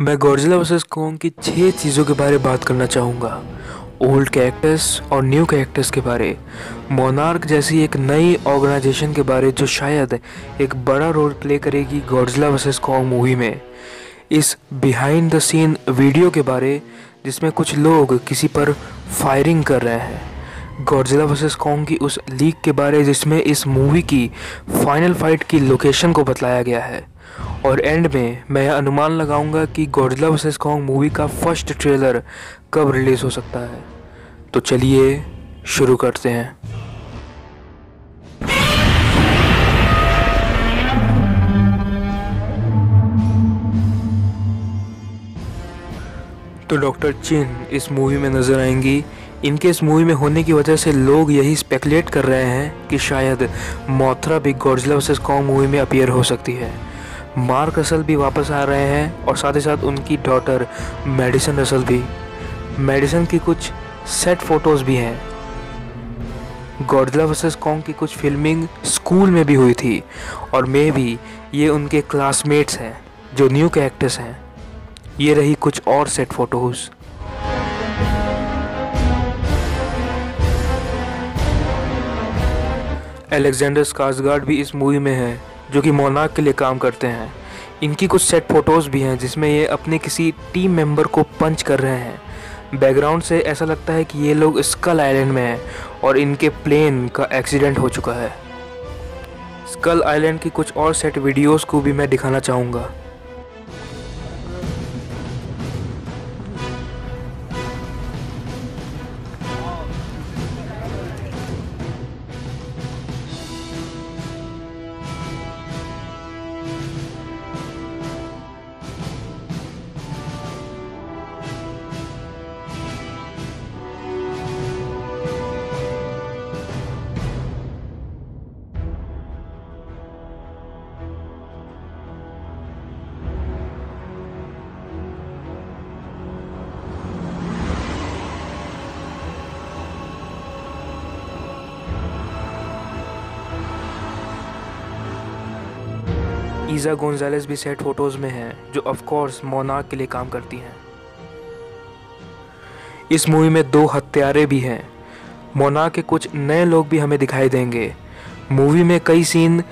मैं Godzilla versus Kong की छः चीज़ों के बारे में बात करना चाहूँगा। ओल्ड कैरेक्टर्स और न्यू कैरेक्टर्स के बारे। मोनार्क जैसी एक नई ऑर्गेनाइजेशन के बारे जो शायद एक बड़ा रोल प्ले करेगी गॉडजिला वर्सेस कॉन्ग मूवी में। इस बिहाइंड द सीन वीडियो के बारे, जिसमें कुछ लोग किसी पर फायरिंग कर रहे हैं। गॉडजिला वर्सेस कॉन्ग की उस लीक के बारे, जिसमें इस मूवी की फाइनल फाइट की लोकेशन को बतलाया गया है। और एंड में मैं अनुमान लगाऊँगा कि गॉडजिला वर्सेस कॉन्ग मूवी का फ़र्स्ट ट्रेलर कब रिलीज़ हो सकता है। तो चलिए शुरू करते हैं। तो डॉक्टर चिन इस मूवी में नज़र आएँगी। इनके इस मूवी में होने की वजह से लोग यही स्पेकुलेट कर रहे हैं कि शायद मोथरा भी गॉडजिला वर्सेस कॉन्ग मूवी में अपियर हो सकती है। मार्क रसल भी वापस आ रहे हैं और साथ ही साथ उनकी डॉटर मेडिसन रसल भी। मेडिसन की कुछ सेट फ़ोटोज़ भी हैं। गॉडजिला वर्सेस कॉन्ग की कुछ फिल्मिंग स्कूल में भी हुई थी और मे भी ये उनके क्लासमेट्स हैं, जो न्यू कैरेक्टर्स हैं। ये रही कुछ और सेट फ़ोटोज़। एलेक्जेंडर स्कार्सगार्ड भी इस मूवी में है। जो कि मोनाक के लिए काम करते हैं। इनकी कुछ सेट फ़ोटोज़ भी हैं जिसमें ये अपने किसी टीम मेंबर को पंच कर रहे हैं। बैकग्राउंड से ऐसा लगता है कि ये लोग स्कल आइलैंड में हैं और इनके प्लेन का एक्सीडेंट हो चुका है। स्कल आइलैंड की कुछ और सेट वीडियोस को भी मैं दिखाना चाहूँगा। ईज़ा गोंजालेस भी सेट फ़ोटोज़ में हैं, जो ऑफ़ कोर्स मोनार्क के लिए काम करती हैं। इस मूवी में दो हत्यारे भी हैं। मोनार्क के कुछ नए लोग भी हमें दिखाई देंगे। मूवी में कई सीन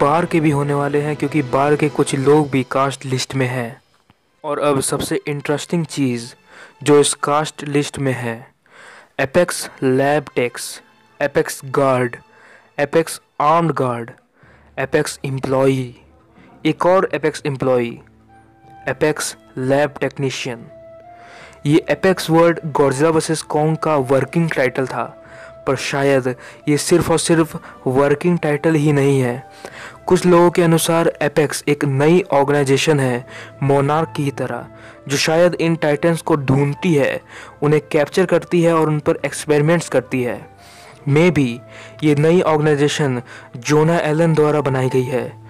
बार के भी होने वाले हैं, क्योंकि बार के कुछ लोग भी कास्ट लिस्ट में हैं। और अब सबसे इंटरेस्टिंग चीज़ जो इस कास्ट लिस्ट में है Apex lab techs Apex guard Apex armed guard Apex employee एक और Apex employee Apex lab technician ये Apex word Godzilla versus Kong का वर्किंग टाइटल था, पर शायद ये सिर्फ़ और सिर्फ़ वर्किंग टाइटल ही नहीं है। कुछ लोगों के अनुसार एपेक्स एक नई ऑर्गेनाइजेशन है मोनार्क की तरह, जो शायद इन टाइटन्स को ढूंढती है, उन्हें कैप्चर करती है और उन पर एक्सपेरिमेंट्स करती है। मे भी ये नई ऑर्गेनाइजेशन जोना एलन द्वारा बनाई गई है।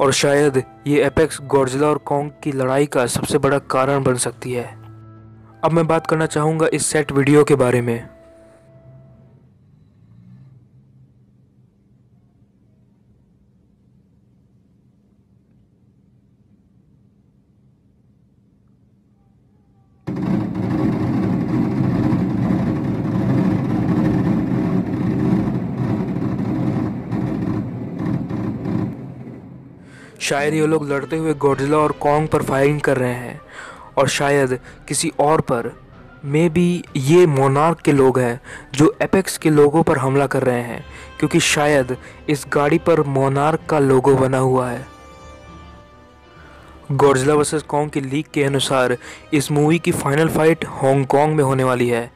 और शायद ये एपेक्स गॉडजिला और कॉन्ग की लड़ाई का सबसे बड़ा कारण बन सकती है। अब मैं बात करना चाहूँगा इस सेट वीडियो के बारे में। शायद ये लोग लड़ते हुए गॉडजिला और कॉन्ग पर फायरिंग कर रहे हैं। और शायद किसी और पर मे बी ये मोनार्क के लोग हैं जो एपेक्स के लोगों पर हमला कर रहे हैं, क्योंकि शायद इस गाड़ी पर मोनार्क का लोगो बना हुआ है। गॉडजिला वर्सेस कॉन्ग की लीक के अनुसार इस मूवी की फाइनल फाइट हांगकांग में होने वाली है,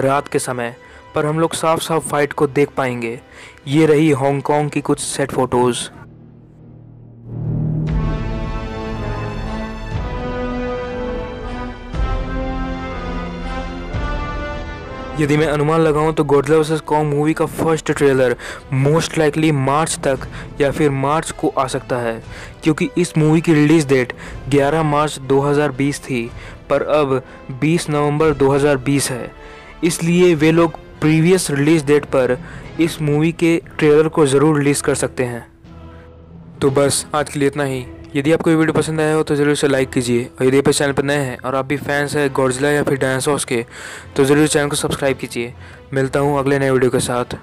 रात के समय, पर हम लोग साफ़ साफ़ फाइट को देख पाएँगे। ये रही हांगकांग की कुछ सेट फ़ोटोज़ यदि मैं अनुमान लगाऊँ तो गोडला वर्सेस कॉन्ग मूवी का first trailer most likely March तक या फिर मार्च को आ सकता है, क्योंकि इस मूवी की रिलीज़ डेट 11 मार्च 2020 थी, पर अब 20 नवंबर 2020 है। इसलिए वे लोग प्रीवियस रिलीज़ डेट पर इस मूवी के ट्रेलर को ज़रूर रिलीज़ कर सकते हैं। तो बस, आज के लिए इतना ही। यदि आपको ये वीडियो पसंद आया हो तो ज़रूर से लाइक कीजिए। और यदि आप चैनल पर नए हैं और आप भी फैंस हैं गौरजिला या फिर डायनासोर्स के तो ज़रूर चैनल को सब्सक्राइब कीजिए। मिलता हूँ अगले नए वीडियो के साथ।